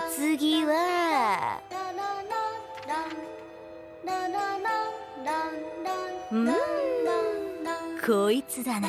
次は。うん。こいつだな。